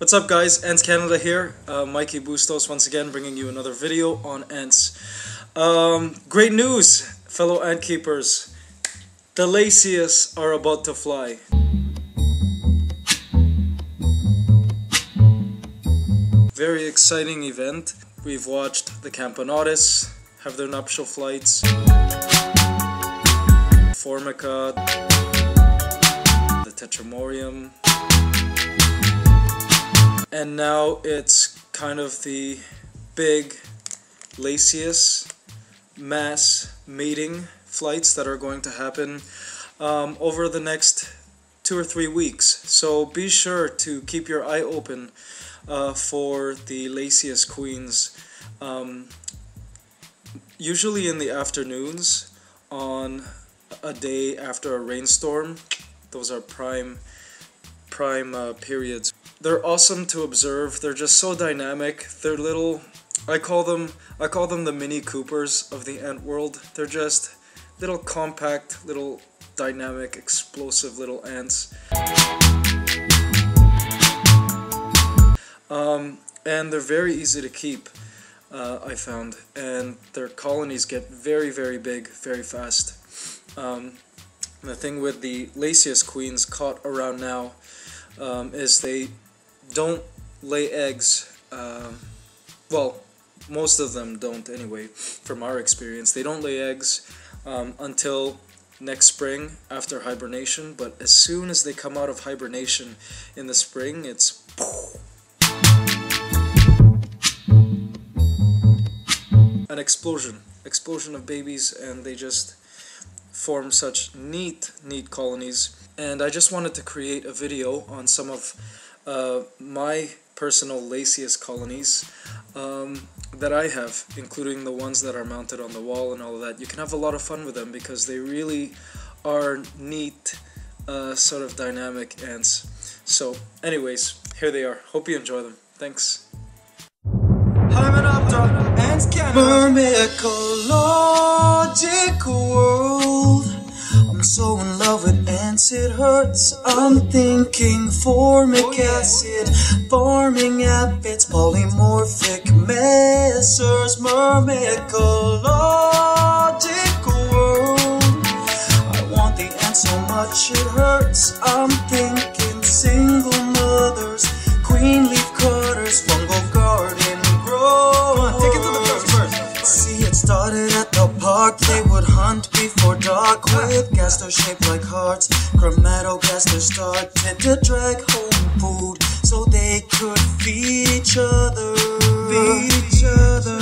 What's up guys, Ants Canada here, uh, Mikey Bustos once again bringing you another video on ants. Um, great news, fellow ant keepers. The Lasius are about to fly. Very exciting event. We've watched the Camponotus have their nuptial flights. Formica, the Tetramorium, and now it's kind of the big Lasius mass mating flights that are going to happen um, over the next two or three weeks. So be sure to keep your eye open uh, for the Lasius queens. Um, usually in the afternoons on a day after a rainstorm. Those are prime prime uh, periods. They're awesome to observe. They're just so dynamic. They're little I call them I call them the mini coopers of the ant world. They're just little compact, little dynamic, explosive little ants. Um, and they're very easy to keep, uh, I found, and their colonies get very, very big, very fast. Um, the thing with the Lasius queens caught around now um, is they don't lay eggs. Um, well, most of them don't anyway, from our experience. They don't lay eggs um, until next spring after hibernation, but as soon as they come out of hibernation in the spring, it's an explosion. Explosion of babies, and they just form such neat, neat colonies. And I just wanted to create a video on some of uh, my personal Lasius colonies um, that I have, including the ones that are mounted on the wall and all of that. You can have a lot of fun with them because they really are neat, uh, sort of dynamic ants. So, anyways, here they are. Hope you enjoy them. Thanks. Hymenoptera, ants Myrmecological world. Hurts. I'm thinking formic acid, farming aphids, polymorphic Messors, myrmecological world. I want the ant so much it hurts. Before dark with gaster shaped like hearts. Cremato Crematogaster started to drag home food so they could feed each other. Feed each other.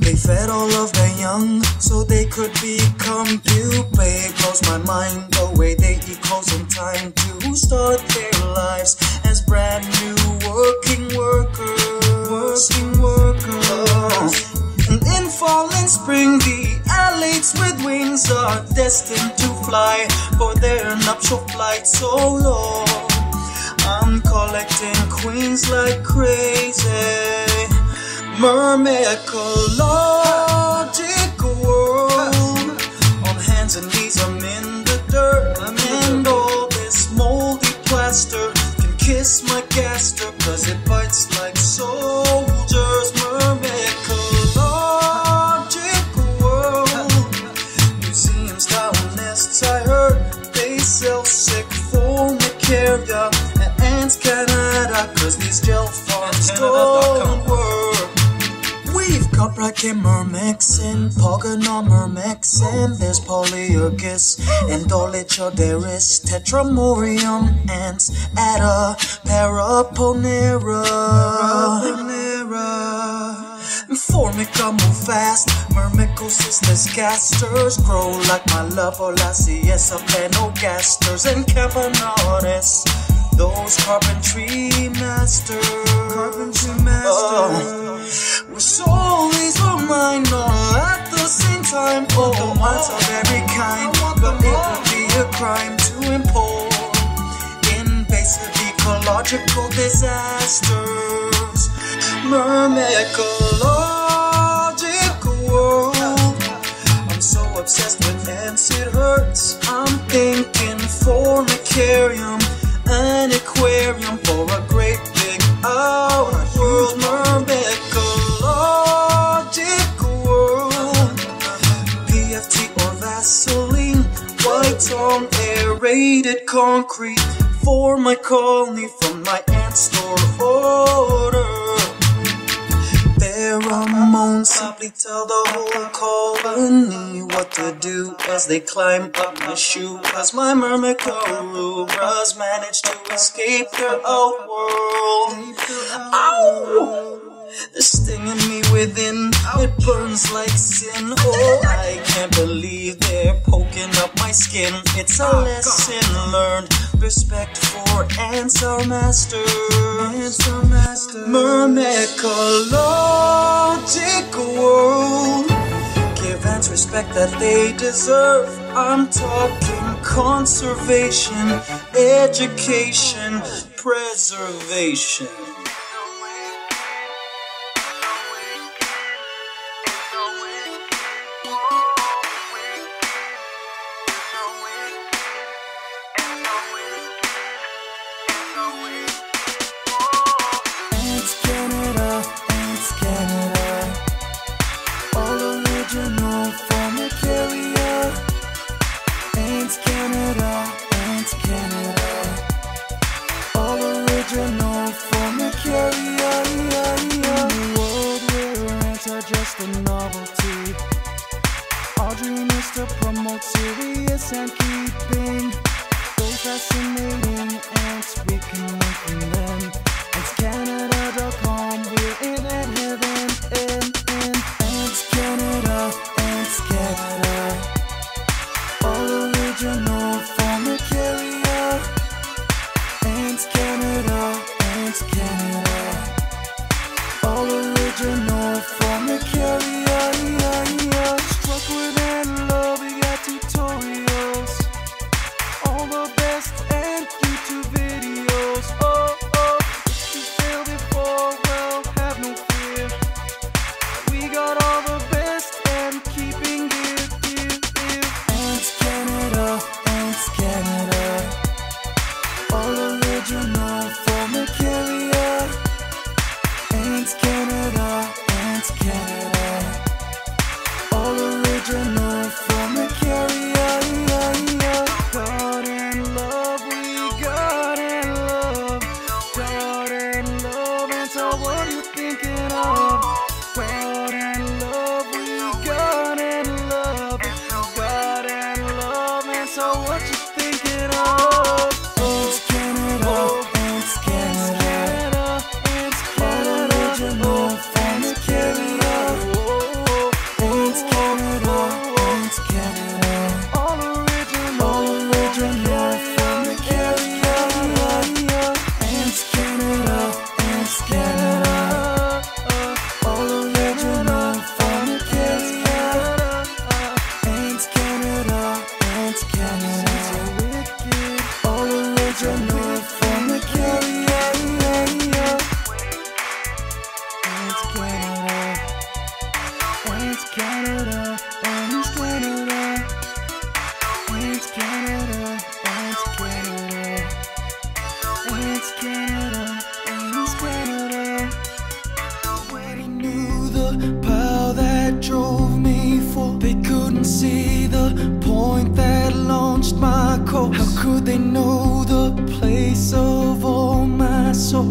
They fed all of their young so they could become pupae. Blows my mind the way they eat clothes in time to start their lives as brand new working workers. Working workers. And in fall and spring, the alates with wings are destined to fly for their nuptial flight so low. I'm collecting queens like crazy. Myrmecological world. On hands and knees, I'm in the dirt. and all this moldy plaster can kiss my gaster, cause these gel farms don't work. We've got Brachymyrmexin, Pogonomyrmexin, there's Polyergus, and Dolichoderus, Tetramorium, ants, Atta, Paraponera. Formica move fast, Myrmecocystus gasters grow like my love, Olaceus, Aphaenogasters, and Camponotus. Those carpentry masters, carpentry masters, with souls are mine all at the same time. Oh, mine's of every kind, but it would be a crime to import invasive ecological disasters. Myrmecological world. I'm so obsessed with ants, it hurts. I'm thinking formicarium, Vaseline, Ytong aerated concrete for my colony from my aunt's store order. Pheromones simply tell the whole colony what to do as they climb up my shoe. As my mermaid manage to escape their outworld. Ow! The sting in me within, it burns like sin. Oh, I can't believe they're poking up my skin. It's a oh, lesson learned. Respect for ants, our master. Ants, our master. Myrmecological world. Give ants respect that they deserve. I'm talking conservation, education, preservation. Promote serious and keeping those fascinating ants. We can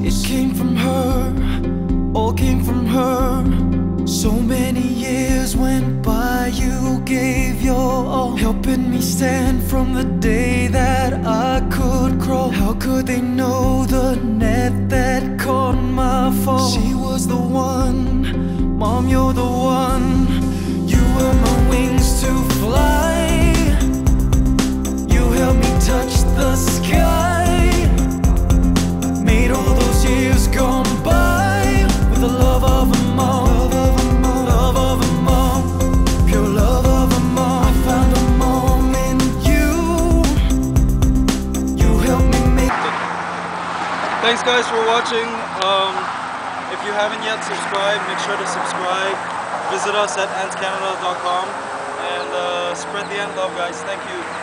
It came from her, all came from her. So many years went by, you gave your all, helping me stand from the day that I could crawl. How could they know the net that caught my fall? She was the one, Mom, you're the one. You were my wings Thanks guys for watching. Um, if you haven't yet subscribed, make sure to subscribe. Visit us at antscanada.com and uh, spread the ant love guys. Thank you.